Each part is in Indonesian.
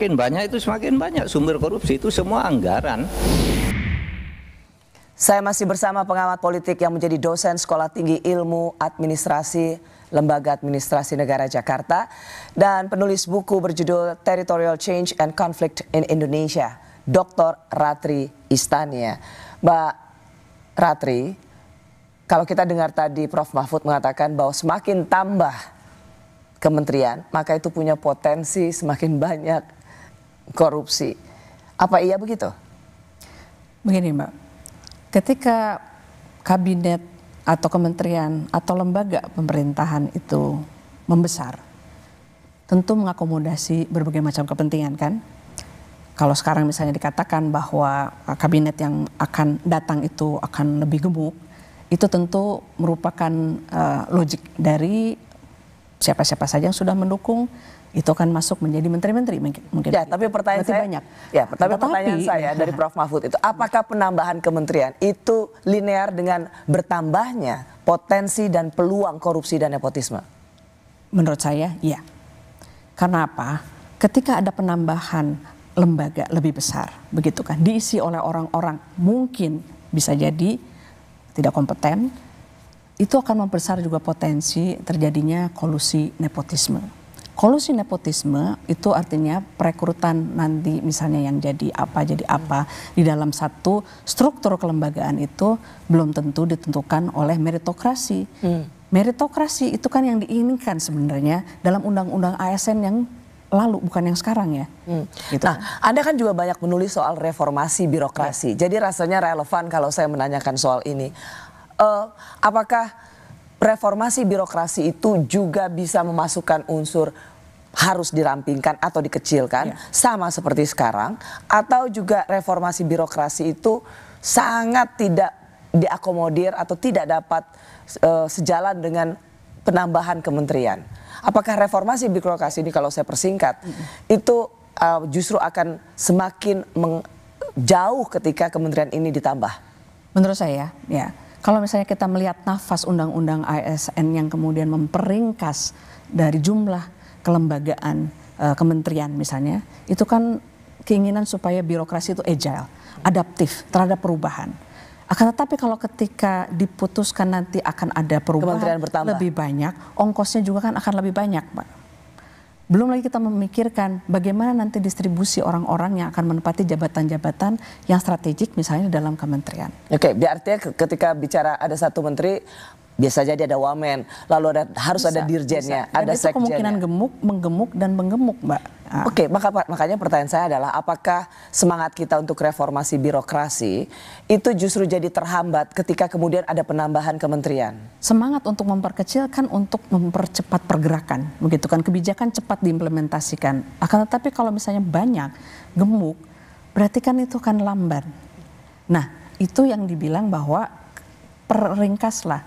semakin banyak itu semakin banyak sumber korupsi itu semua anggaran. Saya masih bersama pengamat politik yang menjadi dosen Sekolah Tinggi Ilmu Administrasi Lembaga Administrasi Negara Jakarta dan penulis buku berjudul Territorial Change and Conflict in Indonesia, Dr. Ratri Istania. Mbak Ratri, kalau kita dengar tadi Prof. Mahfud mengatakan bahwa semakin tambah kementerian, maka itu punya potensi semakin banyak korupsi. Apa iya begitu? Begini Mbak, ketika kabinet atau kementerian atau lembaga pemerintahan itu membesar, tentu mengakomodasi berbagai macam kepentingan kan. Kalau sekarang misalnya dikatakan bahwa kabinet yang akan datang itu akan lebih gemuk, itu tentu merupakan uh, logik dari siapa-siapa saja yang sudah mendukung itu akan masuk menjadi menteri-menteri mungkin. Ya, tapi pertanyaan saya, banyak. Ya, tapi pertanyaan saya dari Prof Mahfud itu, apakah penambahan kementerian itu linear dengan bertambahnya potensi dan peluang korupsi dan nepotisme? Menurut saya, iya. Karena apa? Ketika ada penambahan lembaga lebih besar, begitu kan, diisi oleh orang-orang mungkin bisa jadi tidak kompeten, itu akan memperbesar juga potensi terjadinya kolusi nepotisme Kolusi nepotisme itu artinya perekrutan nanti misalnya yang jadi apa jadi apa di dalam satu struktur kelembagaan itu belum tentu ditentukan oleh meritokrasi. Hmm. Meritokrasi itu kan yang diinginkan sebenarnya dalam undang-undang ASN yang lalu bukan yang sekarang ya. Hmm. Gitu. Nah, Anda kan juga banyak menulis soal reformasi birokrasi. Ya. Jadi rasanya relevan kalau saya menanyakan soal ini. Uh, apakah reformasi birokrasi itu juga bisa memasukkan unsur harus dirampingkan atau dikecilkan ya. sama seperti sekarang atau juga reformasi birokrasi itu sangat tidak diakomodir atau tidak dapat uh, sejalan dengan penambahan kementerian. Apakah reformasi birokrasi ini kalau saya persingkat mm -hmm. itu uh, justru akan semakin jauh ketika kementerian ini ditambah? Menurut saya, ya. Kalau misalnya kita melihat nafas undang-undang ASN yang kemudian memperingkas dari jumlah kelembagaan uh, kementerian misalnya, itu kan keinginan supaya birokrasi itu agile, adaptif terhadap perubahan. Akan tetapi kalau ketika diputuskan nanti akan ada perubahan lebih banyak, ongkosnya juga kan akan lebih banyak, Pak. Belum lagi kita memikirkan bagaimana nanti distribusi orang-orang yang akan menempati jabatan-jabatan yang strategik misalnya dalam kementerian. Oke, berarti ketika bicara ada satu menteri Biasa jadi ada wamen, lalu ada harus bisa, ada dirjennya, bisa. ada itu kemungkinan gemuk, menggemuk dan menggemuk, Mbak. Ah. Oke, okay, maka makanya pertanyaan saya adalah apakah semangat kita untuk reformasi birokrasi itu justru jadi terhambat ketika kemudian ada penambahan kementerian? Semangat untuk memperkecil kan untuk mempercepat pergerakan, begitu kan kebijakan cepat diimplementasikan. Akan tetapi kalau misalnya banyak gemuk, berarti kan itu kan lamban. Nah, itu yang dibilang bahwa peringkaslah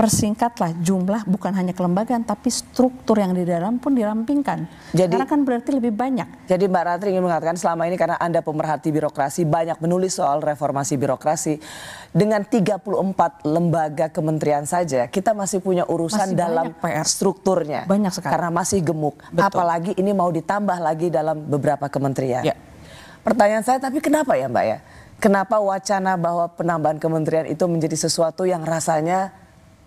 persingkatlah jumlah bukan hanya kelembagaan tapi struktur yang di dalam pun dirampingkan. Jadi, karena kan berarti lebih banyak. Jadi Mbak Ratri ingin mengatakan selama ini karena Anda pemerhati birokrasi banyak menulis soal reformasi birokrasi dengan 34 lembaga kementerian saja kita masih punya urusan masih dalam PR. strukturnya. Banyak sekali. Karena masih gemuk. Betul. Apalagi ini mau ditambah lagi dalam beberapa kementerian. Ya. Pertanyaan saya tapi kenapa ya Mbak ya? Kenapa wacana bahwa penambahan kementerian itu menjadi sesuatu yang rasanya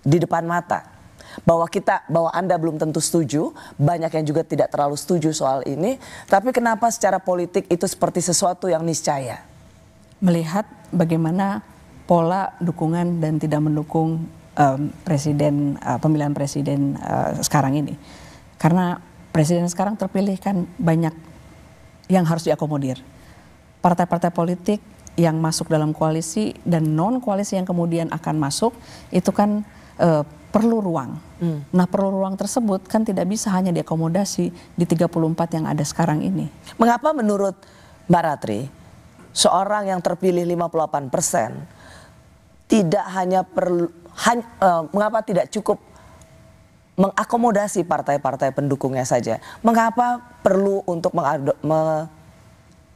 di depan mata bahwa kita bahwa Anda belum tentu setuju, banyak yang juga tidak terlalu setuju soal ini, tapi kenapa secara politik itu seperti sesuatu yang niscaya? Melihat bagaimana pola dukungan dan tidak mendukung um, presiden uh, pemilihan presiden uh, sekarang ini. Karena presiden sekarang terpilih kan banyak yang harus diakomodir. Partai-partai politik yang masuk dalam koalisi dan non koalisi yang kemudian akan masuk itu kan uh, perlu ruang. Hmm. Nah perlu ruang tersebut kan tidak bisa hanya diakomodasi di 34 yang ada sekarang ini. Mengapa menurut Mbak Ratri seorang yang terpilih 58 persen tidak hanya perlu uh, mengapa tidak cukup mengakomodasi partai-partai pendukungnya saja? Mengapa perlu untuk mengado, me,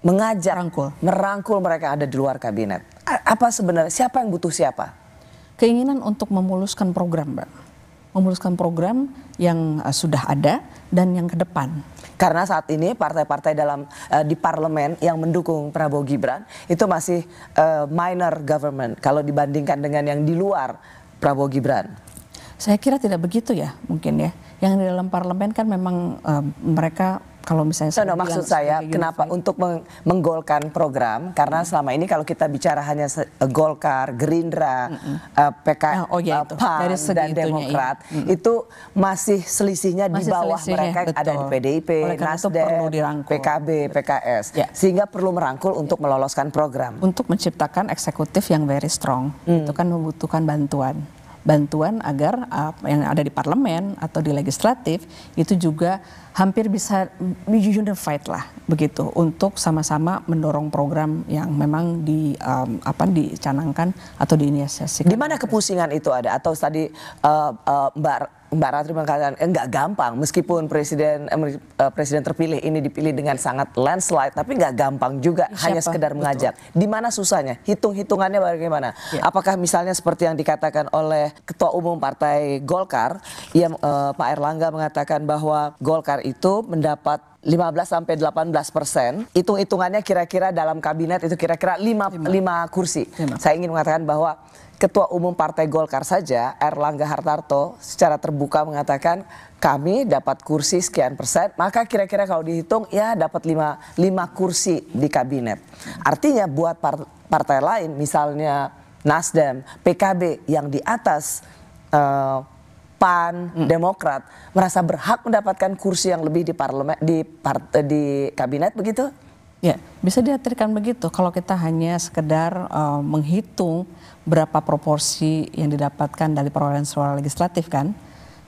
mengajak merangkul. merangkul mereka ada di luar kabinet? Apa sebenarnya siapa yang butuh siapa? Keinginan untuk memuluskan program, Mbak. Memuluskan program yang uh, sudah ada dan yang ke depan. Karena saat ini partai-partai dalam uh, di parlemen yang mendukung Prabowo Gibran itu masih uh, minor government kalau dibandingkan dengan yang di luar Prabowo Gibran. Saya kira tidak begitu ya, mungkin ya. Yang di dalam parlemen kan memang uh, mereka kalau misalnya so, no, maksud saya kenapa untuk meng menggolkan program karena hmm. selama ini kalau kita bicara hanya uh, Golkar, Gerindra, hmm. uh, PK, oh, oh, ya uh, PAN Dari dan iya. Demokrat iya. hmm. itu masih selisihnya masih di bawah selisihnya, mereka betul. ada di PDIP, Nasdem, PKB, PKS ya. sehingga perlu merangkul untuk meloloskan program. Untuk menciptakan eksekutif yang very strong hmm. itu kan membutuhkan bantuan bantuan agar uh, yang ada di parlemen atau di legislatif itu juga hampir bisa unified lah begitu untuk sama-sama mendorong program yang memang di um, apa dicanangkan atau diinisiasikan. Di mana kepusingan itu ada atau tadi uh, uh, Mbak Mbak Ratri mengatakan enggak eh, gampang meskipun presiden eh, eh, presiden terpilih ini dipilih dengan sangat landslide tapi enggak gampang juga Siapa? hanya sekedar mengajak. Di mana susahnya? Hitung-hitungannya bagaimana? Ya. Apakah misalnya seperti yang dikatakan oleh Ketua Umum Partai Golkar yang eh, Pak Erlangga mengatakan bahwa Golkar itu mendapat 15 sampai 18 persen. Hitung-hitungannya kira-kira dalam kabinet itu kira-kira 5, 5 kursi. 5. Saya ingin mengatakan bahwa Ketua Umum Partai Golkar saja, Erlangga Hartarto, secara terbuka mengatakan kami dapat kursi sekian persen, maka kira-kira kalau dihitung ya dapat lima, lima kursi di kabinet. Artinya buat partai lain, misalnya Nasdem, PKB yang di atas uh, PAN, hmm. Demokrat, merasa berhak mendapatkan kursi yang lebih di parlemen, di, part, di kabinet begitu? Ya, bisa diartikan begitu. Kalau kita hanya sekedar uh, menghitung berapa proporsi yang didapatkan dari perolehan suara legislatif kan.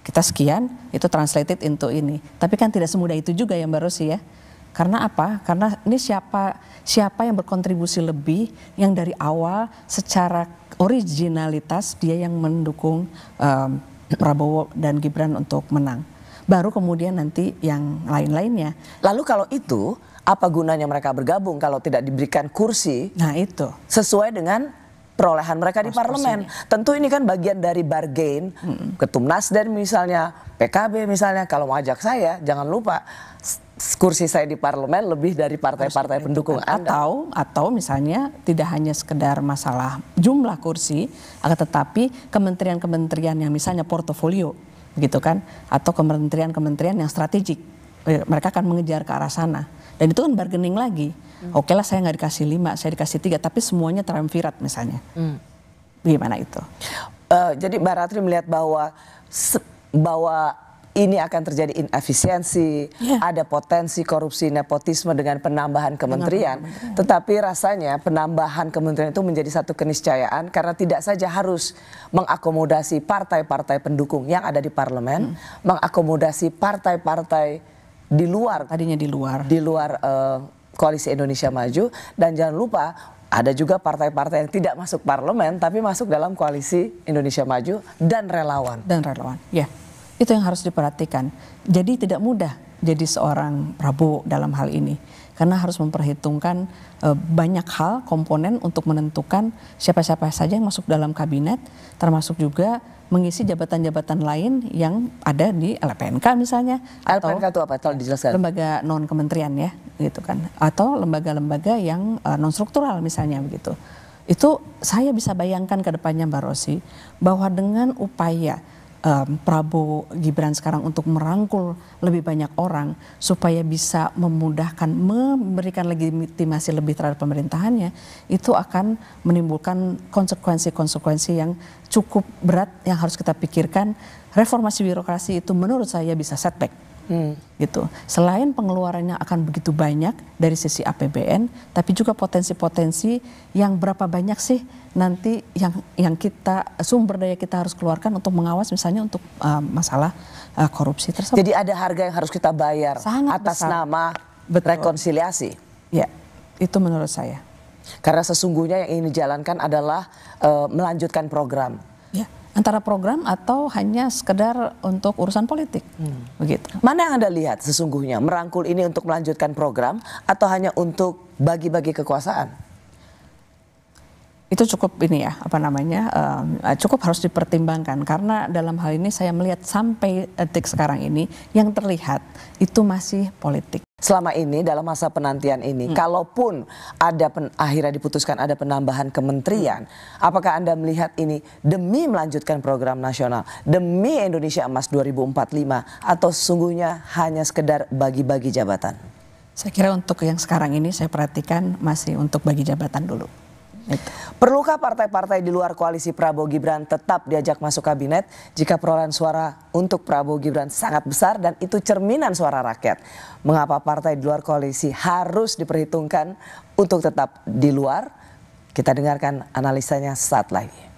Kita sekian, itu translated into ini. Tapi kan tidak semudah itu juga ya Mbak Rosi ya. Karena apa? Karena ini siapa siapa yang berkontribusi lebih yang dari awal secara originalitas dia yang mendukung um, Prabowo dan Gibran untuk menang. Baru kemudian nanti yang lain-lainnya. Lalu kalau itu apa gunanya mereka bergabung kalau tidak diberikan kursi? Nah itu. Sesuai dengan perolehan mereka di parlemen. Tentu ini kan bagian dari bargain. Hmm. Ketum Nasdem misalnya, PKB misalnya, kalau mau ajak saya jangan lupa kursi saya di parlemen lebih dari partai-partai pendukung Anda. Atau atau misalnya tidak hanya sekedar masalah jumlah kursi, akan tetapi kementerian-kementerian yang misalnya portofolio gitu kan atau kementerian-kementerian yang strategik mereka akan mengejar ke arah sana dan itu kan bargaining lagi Hmm. Oke lah saya nggak dikasih lima, saya dikasih tiga, tapi semuanya terampirat misalnya. Hmm. Gimana itu? Uh, jadi Mbak Ratri melihat bahwa bahwa ini akan terjadi inefisiensi, yeah. ada potensi korupsi nepotisme dengan penambahan kementerian. kementerian. Tetapi rasanya penambahan kementerian itu menjadi satu keniscayaan karena tidak saja harus mengakomodasi partai-partai pendukung yang ada di parlemen, hmm. mengakomodasi partai-partai di luar tadinya di luar di luar uh, Koalisi Indonesia Maju dan jangan lupa ada juga partai-partai yang tidak masuk parlemen tapi masuk dalam koalisi Indonesia Maju dan relawan. Dan relawan, ya. Itu yang harus diperhatikan. Jadi tidak mudah jadi seorang Prabowo dalam hal ini karena harus memperhitungkan e, banyak hal komponen untuk menentukan siapa-siapa saja yang masuk dalam kabinet termasuk juga mengisi jabatan-jabatan lain yang ada di LPNK misalnya LPNK atau itu apa? Tolong dijelaskan. Lembaga non kementerian ya, gitu kan. Atau lembaga-lembaga yang uh, non struktural misalnya begitu. Itu saya bisa bayangkan ke depannya Mbak Rosi bahwa dengan upaya um, Prabowo Gibran sekarang untuk merangkul lebih banyak orang supaya bisa memudahkan memberikan legitimasi lebih terhadap pemerintahannya itu akan menimbulkan konsekuensi-konsekuensi yang cukup berat yang harus kita pikirkan. Reformasi birokrasi itu menurut saya bisa setback Hmm. gitu. Selain pengeluarannya akan begitu banyak dari sisi APBN, tapi juga potensi-potensi yang berapa banyak sih nanti yang yang kita sumber daya kita harus keluarkan untuk mengawas misalnya untuk uh, masalah uh, korupsi tersebut. Jadi ada harga yang harus kita bayar Sangat atas besar. nama Betul. rekonsiliasi. Ya, itu menurut saya. Karena sesungguhnya yang ini dijalankan adalah uh, melanjutkan program. Antara program atau hanya sekedar untuk urusan politik. Hmm. Begitu. Mana yang Anda lihat sesungguhnya merangkul ini untuk melanjutkan program atau hanya untuk bagi-bagi kekuasaan? itu cukup ini ya apa namanya um, cukup harus dipertimbangkan karena dalam hal ini saya melihat sampai detik sekarang ini yang terlihat itu masih politik. Selama ini dalam masa penantian ini, hmm. kalaupun ada pen, akhirnya diputuskan ada penambahan kementerian, hmm. apakah anda melihat ini demi melanjutkan program nasional, demi Indonesia Emas 2045, atau sesungguhnya hanya sekedar bagi-bagi jabatan? Saya kira untuk yang sekarang ini saya perhatikan masih untuk bagi jabatan dulu. Perlukah partai-partai di luar koalisi Prabowo Gibran tetap diajak masuk kabinet jika perolehan suara untuk Prabowo Gibran sangat besar dan itu cerminan suara rakyat? Mengapa partai di luar koalisi harus diperhitungkan untuk tetap di luar? Kita dengarkan analisanya saat lagi.